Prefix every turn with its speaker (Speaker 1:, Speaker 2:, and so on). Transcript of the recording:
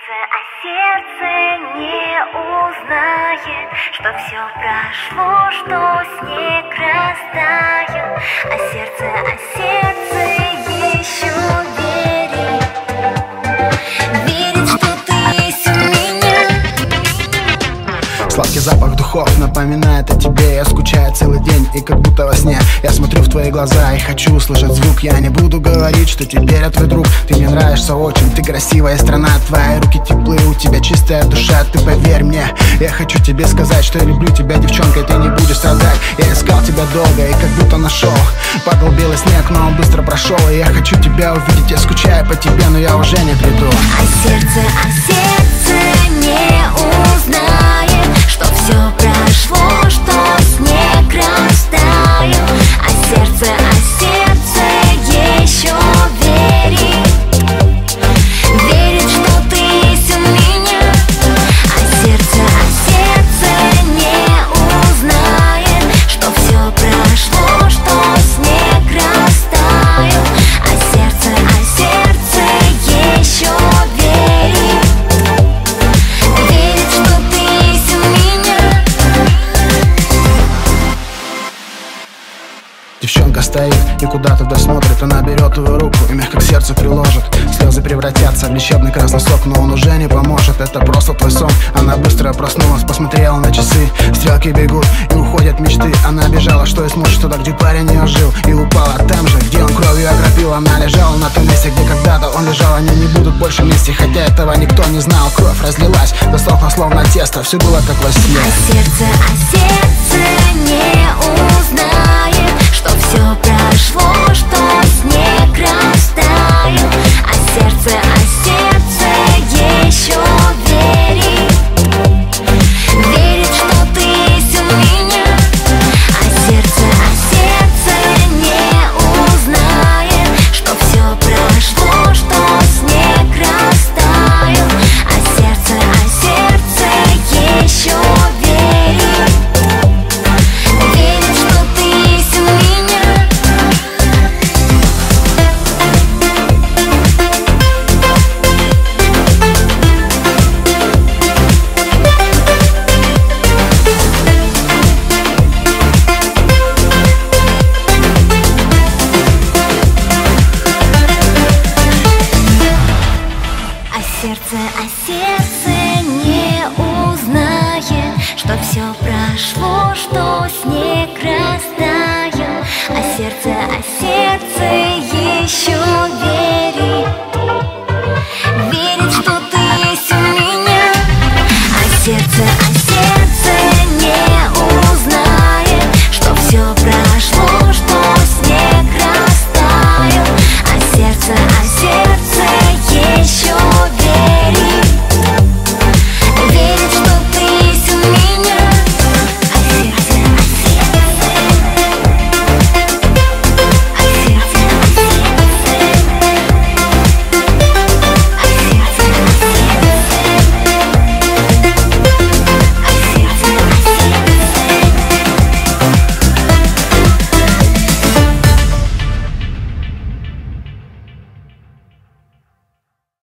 Speaker 1: сердце, а сердце не узнает, что все прошло, что снег растаял, а сердце, а сердце
Speaker 2: Сладкий запах духов напоминает о тебе. Я скучаю целый день и как будто во сне. Я смотрю в твои глаза и хочу услышать звук. Я не буду говорить, что теперь я твой друг. Ты мне нравишься очень, ты красивая страна. Твои руки теплые, у тебя чистая душа. Ты поверь мне, я хочу тебе сказать Что я люблю тебя, девчонка, и ты не будешь страдать. Я искал тебя долго и как будто нашел. Падал белый снег, но он быстро прошел. И я хочу тебя увидеть, я скучаю по тебе Но я уже не приду.
Speaker 1: А сердце, а сердце
Speaker 2: Девчонка стоит и куда-то вдаль смотрит Она берет твою руку и мягко к сердцу приложит. Слезы превратятся в лечебный красный сок Но он уже не поможет, это просто твой сон. Она быстро проснулась, посмотрела на часы. Стрелки бегут и уходят мечты. Она бежала, что и сможет туда, где парень ее жил. И упала там же, где он кровью окропил. Она лежала на том месте, где когда-то он лежал. Они не будут больше вместе, хотя этого никто не знал. Кровь разлилась, засохла словно тесто. Все было как во сне.
Speaker 1: А сердце, а сердце не узнает, все прошло, что снег растаял, а сердце, а сердце еще верит, верит, что ты с меня, а сердце, а